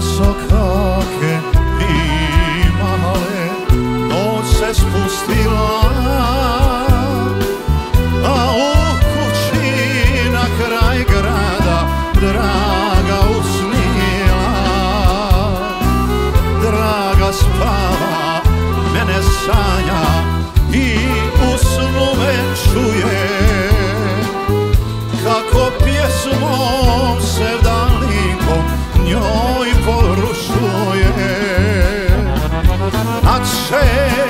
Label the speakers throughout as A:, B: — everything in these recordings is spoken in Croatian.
A: visokake imale Noć se spustila. A u kući na kraj grada Draga usnila. Draga spava, mene sanja I u snu me čuje Kako pjesmo say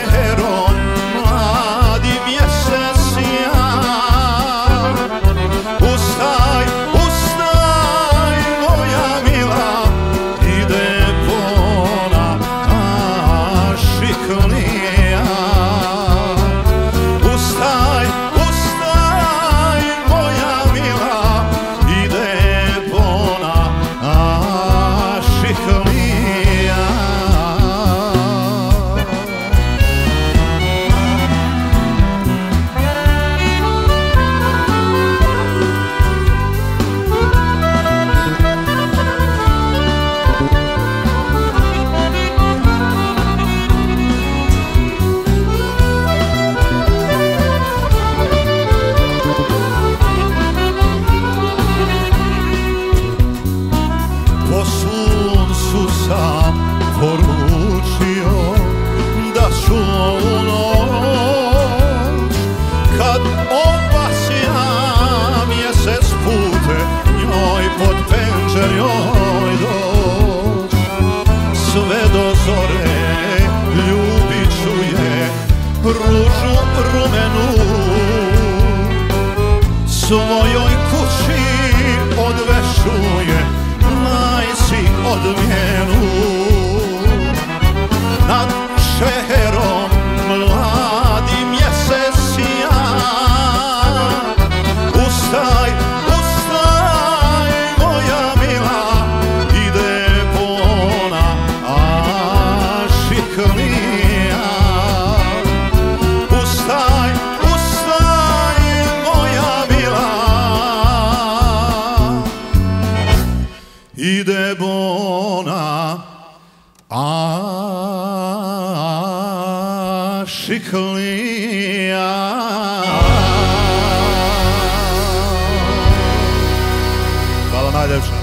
A: ružu rumenu svojoj kući odvešuje majci odmjenu Ide bona a šiklija Hvala najljepša.